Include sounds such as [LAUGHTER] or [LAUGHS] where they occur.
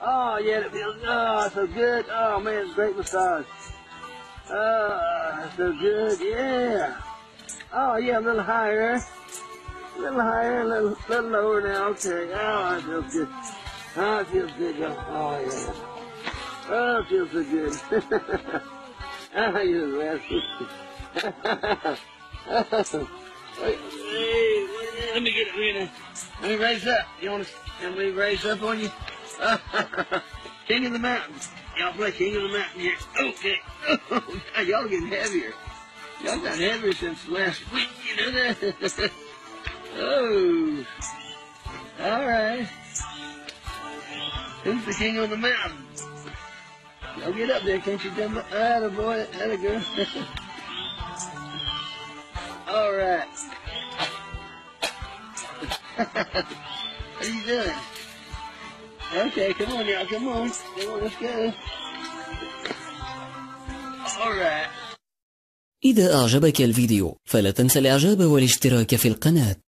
Oh, yeah, it feels, oh, so good. Oh, man, great massage. Oh, so good, yeah. Oh, yeah, a little higher. A little higher, a little, little lower now. Okay. Oh, it feels good. Oh, it feels good. Oh, yeah. Oh, it feels so good. [LAUGHS] oh. Wait, [LAUGHS] hey, let me get it. Let me raise up. You want to, let me raise up on you? [LAUGHS] King of the Mountains. Y'all play King of the Mountain here. Okay. [LAUGHS] Oh, y'all getting heavier. Y'all got heavier since last week, you know that? [LAUGHS] oh. All right. Who's the king of the mountain? Y'all get up there, can't you, dumb? Atta boy, atta girl. All right. are you doing? Okay, come on y'all, come on. Come on, let's go. All right. إذا أعجبك الفيديو فلا تنسى الإعجاب والاشتراك في القناة